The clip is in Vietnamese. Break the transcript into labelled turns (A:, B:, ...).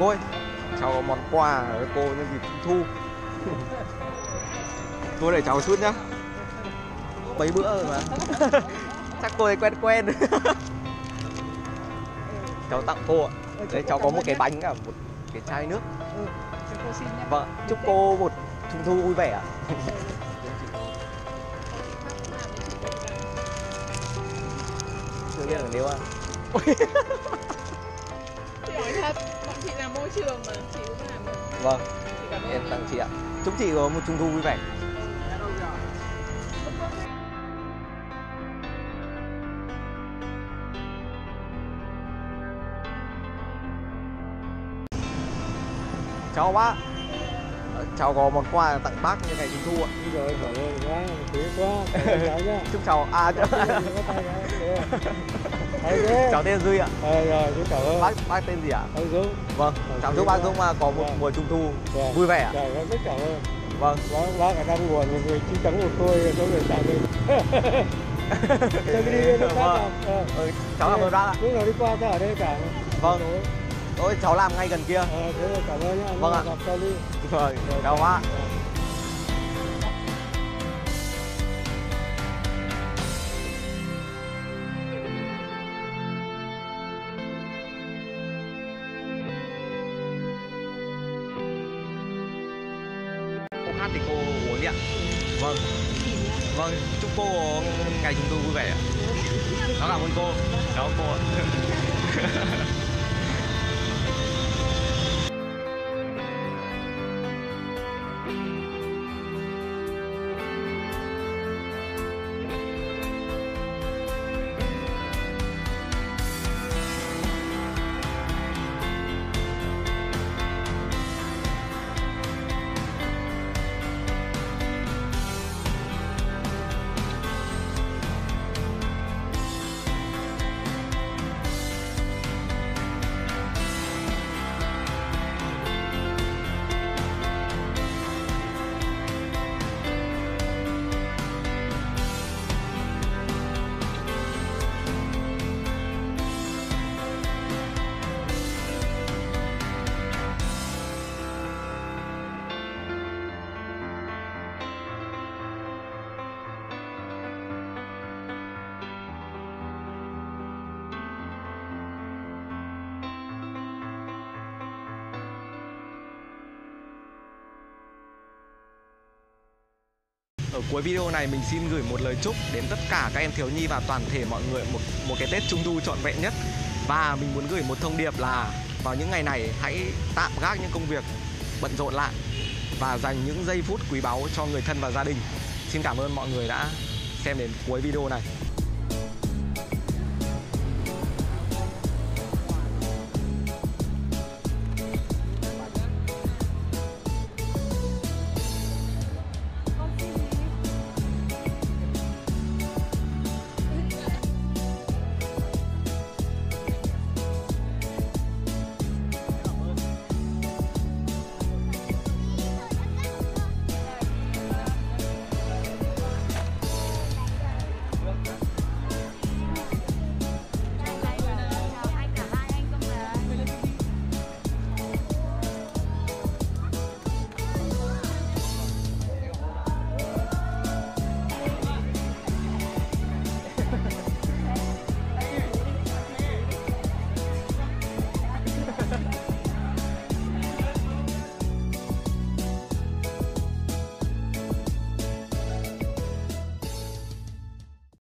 A: Cô ơi, cháu có món quà với cô nhân dịp Trung Thu. Cô để cháu chút nhá. Mấy bữa rồi mà. Chắc cô ấy quen quen. Cháu tặng cô ạ. Đấy cháu có một cái bánh cả một cái chai nước.
B: Ừ.
A: Vâng, chúc cô một Trung Thu vui vẻ ạ. Chưa biết là nếu à
B: nói thật, bọn chị làm môi trường mà, chị cũng làm được.
A: Vâng,
B: Chị cảm ơn
A: em tặng chị ạ. Chúc chị có một Trung Thu vui vẻ. Cháu bác Ờ, Cháu có món quà tặng bác như ngày Trung Thu ạ.
C: Giờ cảm ơn quá, quý quá, cháu nhá.
A: Chúc cháu, à cháu, Cháu tên Duy ạ
C: Ờ, rồi, chú cảm ơn.
A: Bác, bác tên gì ạ?
C: Ông Dũng.
A: Vâng, cháu chúc bác Dũng à, có một
C: Vâng.
A: mùa Trung Thu
C: Vâng.
A: vui vẻ ạ
C: ơi, rất cảm ơn.
A: Vâng
C: Bác, bác ở đang buồn, người chi trắng một tôi, có người chào mình. Cho đi, nó khác
A: Vâng.
C: Ờ.
A: Ừ, cháu cảm ơn bác ạ
C: Lúc nào đi qua ta ở đây cả.
A: Vâng. Ôi, cháu làm ngay gần kia
C: Ờ, thế cảm ơn nhá.
A: Vâng ạ.
C: Gặp sau đi.
A: Vâng, chào bác hát thì cô uống đi ạ. Vâng. Vâng, chúc cô ngày chúng tôi vui vẻ ạ. Đó cảm ơn cô. Cháu cô ạ. Ở cuối video này mình xin gửi một lời chúc đến tất cả các em thiếu nhi và toàn thể mọi người một một cái Tết Trung thu trọn vẹn nhất. Và mình muốn gửi một thông điệp là vào những ngày này hãy tạm gác những công việc bận rộn lại và dành những giây phút quý báu cho người thân và gia đình. Xin cảm ơn mọi người đã xem đến cuối video này.